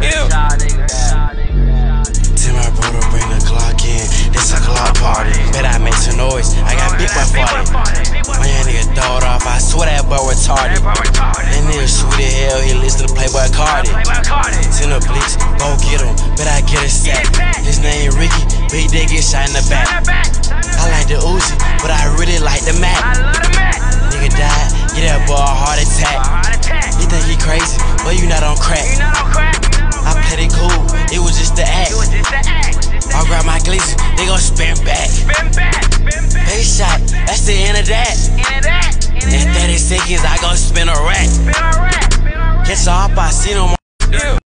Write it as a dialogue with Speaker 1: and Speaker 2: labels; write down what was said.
Speaker 1: Yeah.
Speaker 2: Tell my brother bring the Glock in. This a Glock party. Bet I make some noise. I got big boy farted. My young nigga throw off. I swear that boy retarded. That nigga sweet as hell. He listen to Playboi Carti. Send a blitz, go get him. Bet I get a sack. His name Ricky. Big dick get shot in the back. I like the Uzi, but I really like the Mac. Nigga died. Get that boy a heart attack. You think he crazy, but you not on crack. Glitch, they gon' spin back. Hey shot, that's the end of that. In 30 seconds, I gon' spin a rack. Catch up, I see no more.